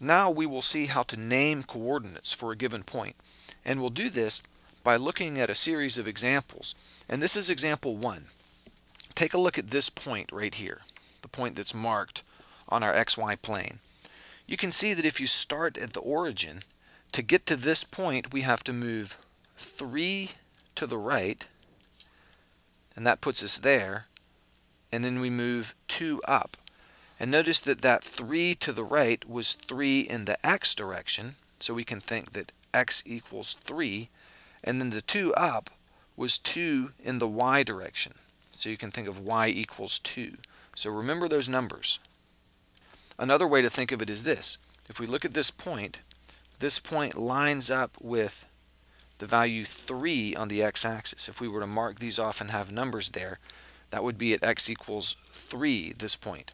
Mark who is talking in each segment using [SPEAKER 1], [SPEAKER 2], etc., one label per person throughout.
[SPEAKER 1] Now we will see how to name coordinates for a given point, and we'll do this by looking at a series of examples. And this is example 1. Take a look at this point right here, the point that's marked on our xy plane. You can see that if you start at the origin, to get to this point we have to move 3 to the right, and that puts us there, and then we move 2 up. And notice that that 3 to the right was 3 in the x direction, so we can think that x equals 3, and then the 2 up was 2 in the y direction. So you can think of y equals 2. So remember those numbers. Another way to think of it is this. If we look at this point, this point lines up with the value 3 on the x-axis. If we were to mark these off and have numbers there, that would be at x equals 3, this point.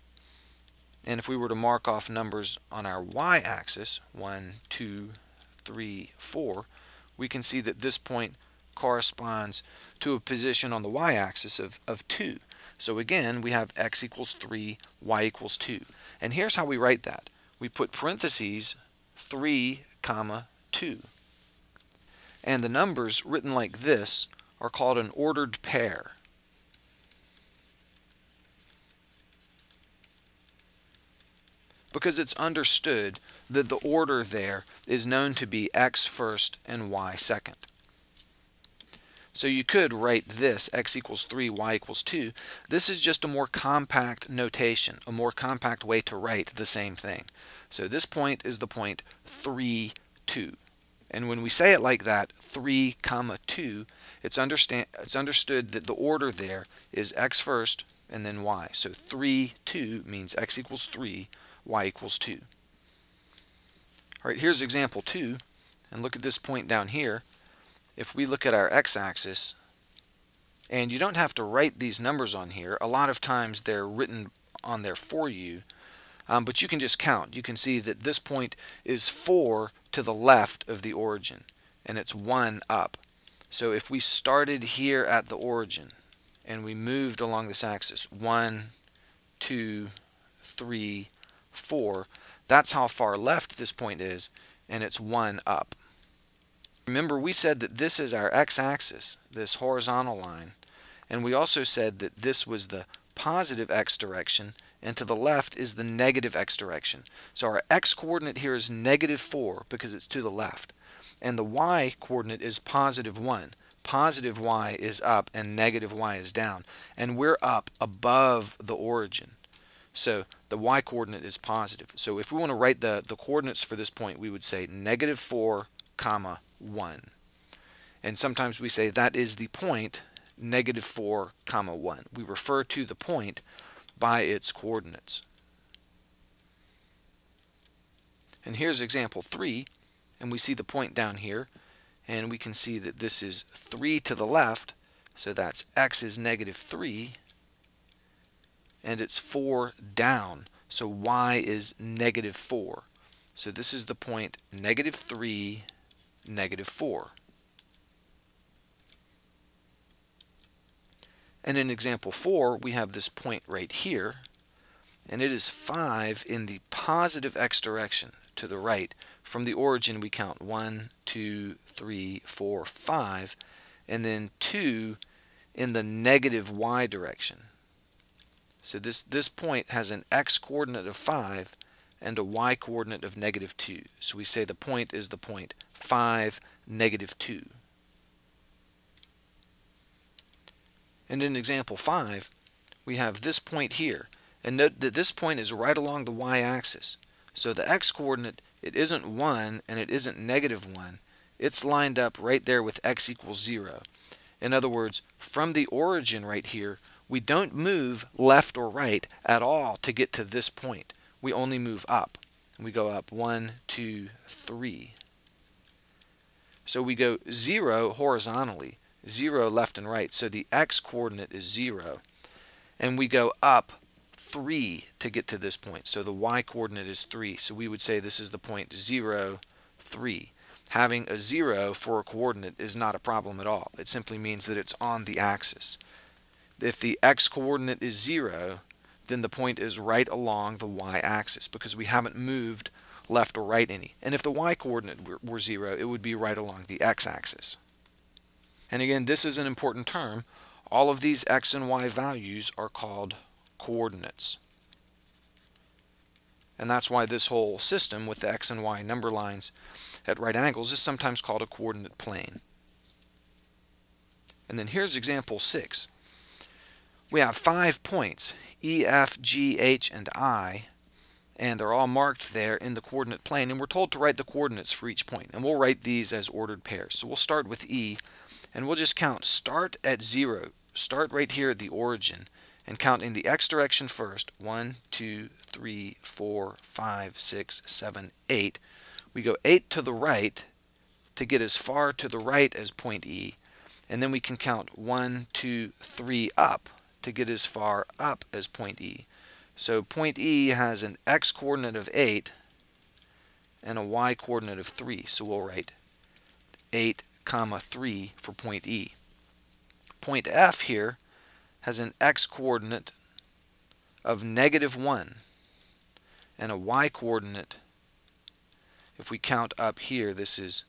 [SPEAKER 1] And if we were to mark off numbers on our y-axis, 1, 2, 3, 4, we can see that this point corresponds to a position on the y-axis of, of 2. So again, we have x equals 3, y equals 2. And here's how we write that. We put parentheses 3, comma 2. And the numbers written like this are called an ordered pair. Because it's understood that the order there is known to be x first and y second. So you could write this, x equals 3, y equals 2. This is just a more compact notation, a more compact way to write the same thing. So this point is the point 3, 2. And when we say it like that, 3, comma 2, it's, understand, it's understood that the order there is x first and then y. So 3, 2 means x equals 3, y equals 2. All right, here's example 2. And look at this point down here if we look at our x-axis, and you don't have to write these numbers on here. A lot of times they're written on there for you, um, but you can just count. You can see that this point is 4 to the left of the origin, and it's 1 up. So if we started here at the origin, and we moved along this axis, 1, 2, 3, 4, that's how far left this point is, and it's 1 up. Remember, we said that this is our x-axis, this horizontal line, and we also said that this was the positive x direction, and to the left is the negative x direction. So our x coordinate here is negative 4 because it's to the left, and the y coordinate is positive 1. Positive y is up and negative y is down, and we're up above the origin. So the y coordinate is positive. So if we want to write the, the coordinates for this point, we would say negative 4, comma 1. And sometimes we say that is the point negative 4 comma 1. We refer to the point by its coordinates. And here's example 3, and we see the point down here, and we can see that this is 3 to the left, so that's x is negative 3, and it's 4 down, so y is negative 4. So this is the point negative 3 negative 4. And in example 4, we have this point right here, and it is 5 in the positive x direction to the right. From the origin, we count 1, 2, 3, 4, 5, and then 2 in the negative y direction. So this, this point has an x coordinate of 5 and a y coordinate of negative 2. So we say the point is the point 5, negative 2. And in example 5, we have this point here. And note that this point is right along the y-axis. So the x-coordinate, it isn't 1 and it isn't negative 1. It's lined up right there with x equals 0. In other words, from the origin right here, we don't move left or right at all to get to this point. We only move up. We go up 1, 2, 3. So we go 0 horizontally, 0 left and right. So the x coordinate is 0. And we go up 3 to get to this point. So the y coordinate is 3. So we would say this is the point 0, 3. Having a 0 for a coordinate is not a problem at all. It simply means that it's on the axis. If the x coordinate is 0, then the point is right along the y-axis because we haven't moved left or right any. And if the y coordinate were, were 0, it would be right along the x-axis. And again, this is an important term. All of these x and y values are called coordinates. And that's why this whole system with the x and y number lines at right angles is sometimes called a coordinate plane. And then here's example 6. We have five points, E, F, G, H, and I, and they're all marked there in the coordinate plane, and we're told to write the coordinates for each point, and we'll write these as ordered pairs. So we'll start with E, and we'll just count start at 0, start right here at the origin, and count in the x direction first, 1, 2, 3, 4, 5, 6, 7, 8. We go 8 to the right to get as far to the right as point E, and then we can count 1, 2, 3 up to get as far up as point E. So point E has an x coordinate of 8 and a y coordinate of 3. So we'll write 8 comma 3 for point E. Point F here has an x coordinate of negative 1 and a y coordinate if we count up here this is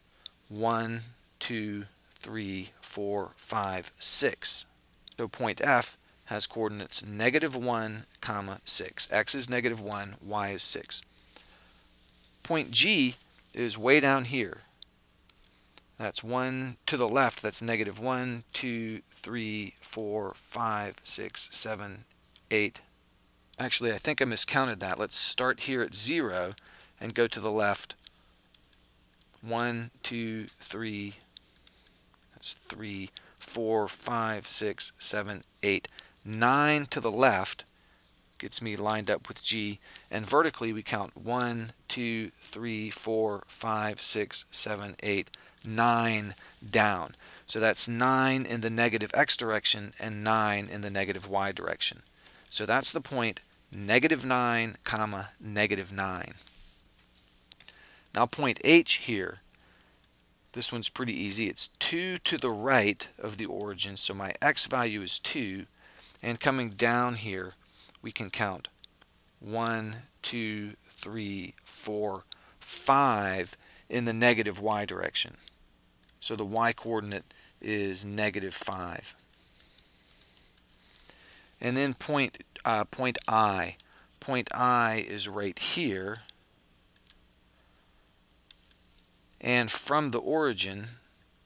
[SPEAKER 1] 1 2 3 4 5 6 so point F has coordinates negative 1 comma 6 x is negative 1 y is 6 point G is way down here that's 1 to the left. That's negative 1, 2, 3, 4, 5, 6, 7, 8. Actually, I think I miscounted that. Let's start here at 0 and go to the left. 1, 2, 3, that's 3, 4, 5, 6, 7, 8. 9 to the left gets me lined up with G. And vertically, we count 1, 2, 3, 4, 5, 6, 7, 8. 9 down. So that's 9 in the negative x direction and 9 in the negative y direction. So that's the point negative 9 comma negative 9. Now point H here, this one's pretty easy. It's 2 to the right of the origin, so my x value is 2. And coming down here, we can count 1, 2, 3, 4, 5 in the negative y direction. So the y coordinate is negative 5. And then point, uh, point I. Point I is right here. And from the origin,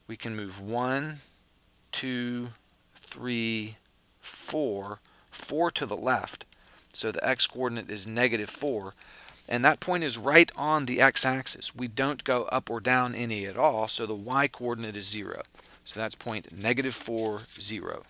[SPEAKER 1] we can move 1, 2, 3, 4, 4 to the left. So the x-coordinate is negative 4 and that point is right on the x-axis. We don't go up or down any at all, so the y-coordinate is 0. So that's point negative 4, 0.